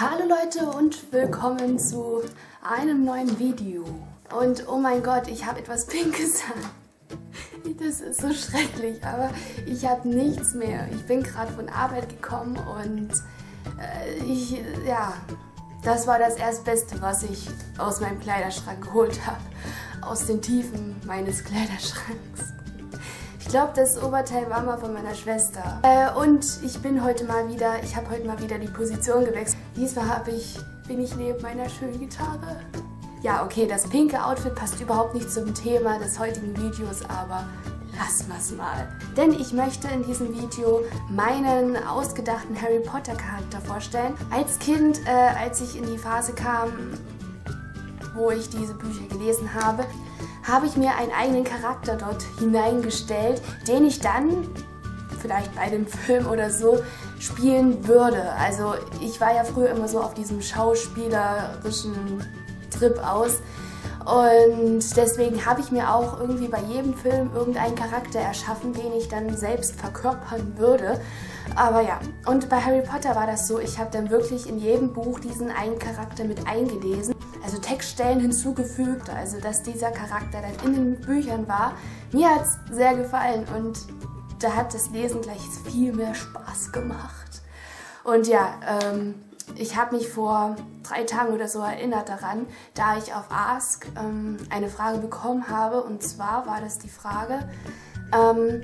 Hallo Leute und willkommen zu einem neuen Video. Und oh mein Gott, ich habe etwas Pinkes an. Das ist so schrecklich, aber ich habe nichts mehr. Ich bin gerade von Arbeit gekommen und äh, ich, ja, das war das Erstbeste, was ich aus meinem Kleiderschrank geholt habe. Aus den Tiefen meines Kleiderschranks. Ich glaube, das Oberteil war mal von meiner Schwester. Äh, und ich bin heute mal wieder, ich habe heute mal wieder die Position gewechselt. Diesmal habe ich, bin ich neben meiner schönen Gitarre. Ja, okay, das pinke Outfit passt überhaupt nicht zum Thema des heutigen Videos, aber lassen wir mal. Denn ich möchte in diesem Video meinen ausgedachten Harry Potter Charakter vorstellen. Als Kind, äh, als ich in die Phase kam, wo ich diese Bücher gelesen habe, habe ich mir einen eigenen Charakter dort hineingestellt, den ich dann vielleicht bei dem Film oder so spielen würde. Also ich war ja früher immer so auf diesem schauspielerischen Trip aus. Und deswegen habe ich mir auch irgendwie bei jedem Film irgendeinen Charakter erschaffen, den ich dann selbst verkörpern würde. Aber ja, und bei Harry Potter war das so, ich habe dann wirklich in jedem Buch diesen einen Charakter mit eingelesen also Textstellen hinzugefügt, also dass dieser Charakter dann in den Büchern war. Mir hat es sehr gefallen und da hat das Lesen gleich viel mehr Spaß gemacht. Und ja, ähm, ich habe mich vor drei Tagen oder so erinnert daran, da ich auf Ask ähm, eine Frage bekommen habe. Und zwar war das die Frage, ähm,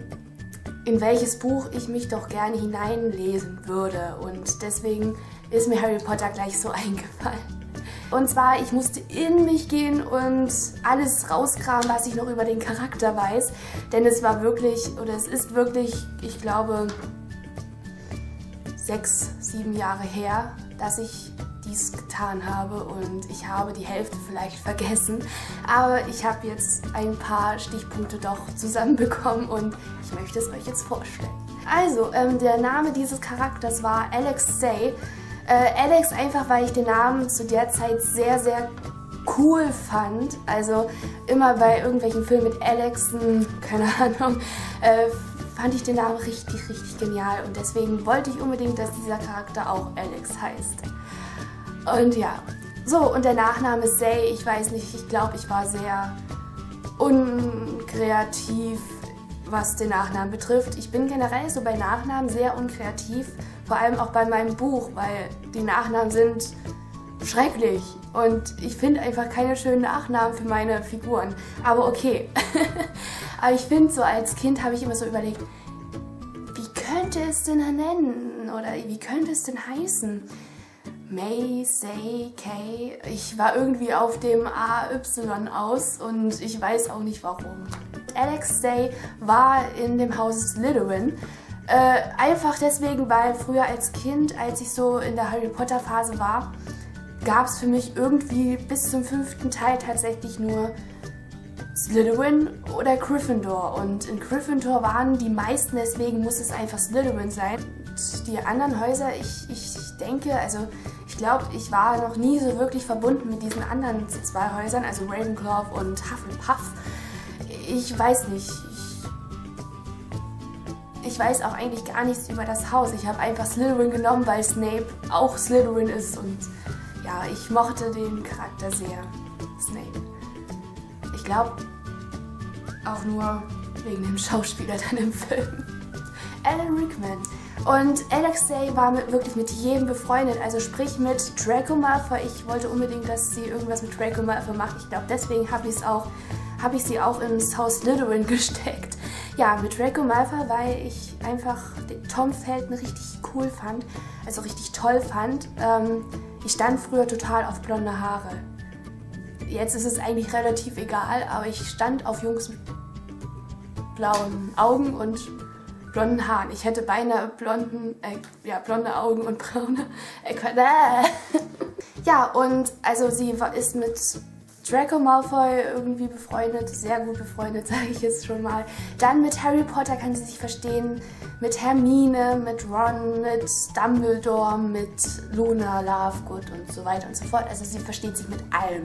in welches Buch ich mich doch gerne hineinlesen würde. Und deswegen ist mir Harry Potter gleich so eingefallen. Und zwar, ich musste in mich gehen und alles rauskramen, was ich noch über den Charakter weiß. Denn es war wirklich, oder es ist wirklich, ich glaube, sechs, sieben Jahre her, dass ich dies getan habe und ich habe die Hälfte vielleicht vergessen. Aber ich habe jetzt ein paar Stichpunkte doch zusammenbekommen und ich möchte es euch jetzt vorstellen. Also, ähm, der Name dieses Charakters war Alex Say äh, Alex einfach, weil ich den Namen zu der Zeit sehr, sehr cool fand. Also immer bei irgendwelchen Filmen mit Alexen, keine Ahnung, äh, fand ich den Namen richtig, richtig genial. Und deswegen wollte ich unbedingt, dass dieser Charakter auch Alex heißt. Und ja, so, und der Nachname Say, ich weiß nicht, ich glaube, ich war sehr unkreativ, was den Nachnamen betrifft. Ich bin generell so bei Nachnamen sehr unkreativ vor allem auch bei meinem Buch, weil die Nachnamen sind schrecklich. Und ich finde einfach keine schönen Nachnamen für meine Figuren. Aber okay. Aber ich finde so als Kind habe ich immer so überlegt, wie könnte es denn nennen? Oder wie könnte es denn heißen? May, Say, Kay. Ich war irgendwie auf dem AY aus und ich weiß auch nicht warum. Alex Say war in dem Haus Slytherin äh, einfach deswegen, weil früher als Kind, als ich so in der Harry Potter Phase war, gab es für mich irgendwie bis zum fünften Teil tatsächlich nur Slytherin oder Gryffindor. Und in Gryffindor waren die meisten, deswegen muss es einfach Slytherin sein. Und die anderen Häuser, ich, ich denke, also ich glaube, ich war noch nie so wirklich verbunden mit diesen anderen zwei Häusern, also Ravenclaw und Hufflepuff. Ich weiß nicht, ich weiß auch eigentlich gar nichts über das Haus. Ich habe einfach Slytherin genommen, weil Snape auch Slytherin ist und ja, ich mochte den Charakter sehr, Snape. Ich glaube auch nur wegen dem Schauspieler dann im Film. Alan Rickman. Und Alexei war mit, wirklich mit jedem befreundet, also sprich mit Draco Malfoy. Ich wollte unbedingt, dass sie irgendwas mit Draco Malfoy macht. Ich glaube, deswegen habe ich ich sie auch ins Haus Slytherin gesteckt. Ja, mit Draco Malfoy, weil ich einfach Tom Felton richtig cool fand, also richtig toll fand. Ähm, ich stand früher total auf blonde Haare. Jetzt ist es eigentlich relativ egal, aber ich stand auf Jungs mit blauen Augen und blonden Haaren. Ich hätte beinahe blonden, äh, ja, blonde Augen und braune. Äh, ja, und also sie ist mit Draco Malfoy irgendwie befreundet, sehr gut befreundet, sage ich jetzt schon mal. Dann mit Harry Potter kann sie sich verstehen, mit Hermine, mit Ron, mit Dumbledore, mit Luna Lovegood und so weiter und so fort. Also sie versteht sich mit allem.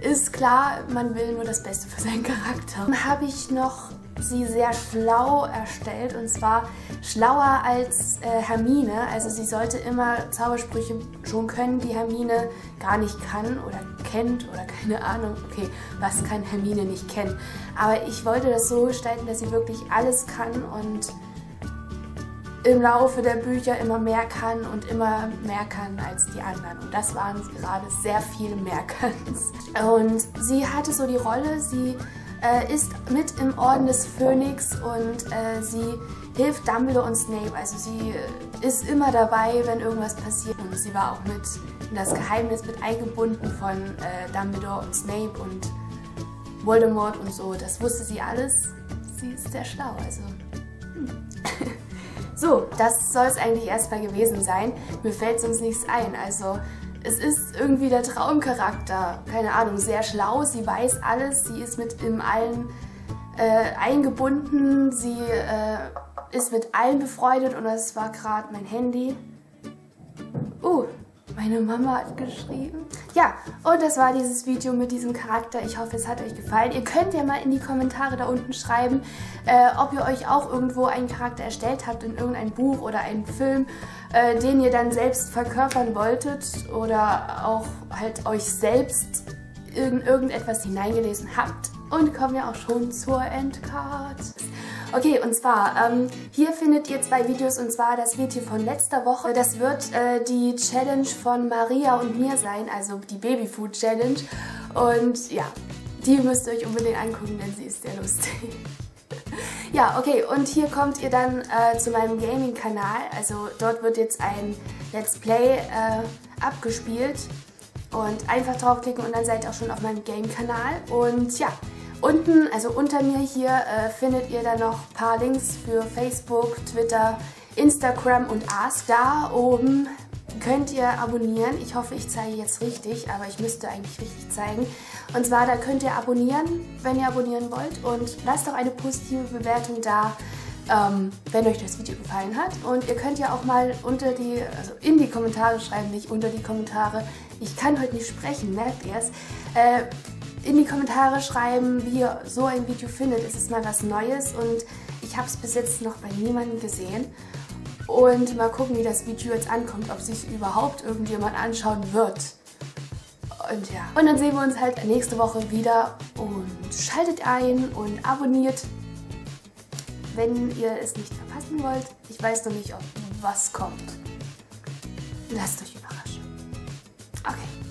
Ist klar, man will nur das Beste für seinen Charakter. Dann habe ich noch sie sehr schlau erstellt und zwar schlauer als äh, Hermine. Also sie sollte immer Zaubersprüche schon können, die Hermine gar nicht kann oder kennt oder keine Ahnung. Okay, was kann Hermine nicht kennen? Aber ich wollte das so gestalten, dass sie wirklich alles kann und im Laufe der Bücher immer mehr kann und immer mehr kann als die anderen. Und das waren gerade sehr viele Mehrkans. Und sie hatte so die Rolle, sie äh, ist mit im Orden des Phönix und äh, sie hilft Dumbledore und Snape. Also sie äh, ist immer dabei, wenn irgendwas passiert. Und sie war auch mit in das Geheimnis mit eingebunden von äh, Dumbledore und Snape und Voldemort und so. Das wusste sie alles. Sie ist sehr schlau, also... Hm. so, das soll es eigentlich erstmal gewesen sein. Mir fällt sonst nichts ein. Also es ist irgendwie der Traumcharakter. Keine Ahnung, sehr schlau, sie weiß alles, sie ist mit in allen äh, eingebunden, sie äh, ist mit allen befreundet. Und das war gerade mein Handy. Uh, meine Mama hat geschrieben. Ja, und das war dieses Video mit diesem Charakter. Ich hoffe, es hat euch gefallen. Ihr könnt ja mal in die Kommentare da unten schreiben, äh, ob ihr euch auch irgendwo einen Charakter erstellt habt in irgendein Buch oder einen Film, äh, den ihr dann selbst verkörpern wolltet oder auch halt euch selbst in irgendetwas hineingelesen habt. Und kommen wir auch schon zur Endcard. Okay, und zwar, ähm, hier findet ihr zwei Videos und zwar das Video von letzter Woche. Das wird äh, die Challenge von Maria und mir sein, also die Babyfood Challenge. Und ja, die müsst ihr euch unbedingt angucken, denn sie ist sehr lustig. ja, okay, und hier kommt ihr dann äh, zu meinem Gaming-Kanal. Also dort wird jetzt ein Let's Play äh, abgespielt. Und einfach draufklicken und dann seid ihr auch schon auf meinem Game-Kanal. Und ja, Unten, also unter mir hier, äh, findet ihr dann noch ein paar Links für Facebook, Twitter, Instagram und Ask. Da oben könnt ihr abonnieren. Ich hoffe, ich zeige jetzt richtig, aber ich müsste eigentlich richtig zeigen. Und zwar, da könnt ihr abonnieren, wenn ihr abonnieren wollt. Und lasst doch eine positive Bewertung da, ähm, wenn euch das Video gefallen hat. Und ihr könnt ja auch mal unter die, also in die Kommentare schreiben, nicht unter die Kommentare. Ich kann heute nicht sprechen, merkt ihr es. Äh, in die Kommentare schreiben, wie ihr so ein Video findet. Es ist mal was Neues und ich habe es bis jetzt noch bei niemandem gesehen. Und mal gucken, wie das Video jetzt ankommt, ob sich überhaupt irgendjemand anschauen wird. Und ja. Und dann sehen wir uns halt nächste Woche wieder und schaltet ein und abonniert, wenn ihr es nicht verpassen wollt. Ich weiß noch nicht, ob was kommt. Lasst euch überraschen. Okay.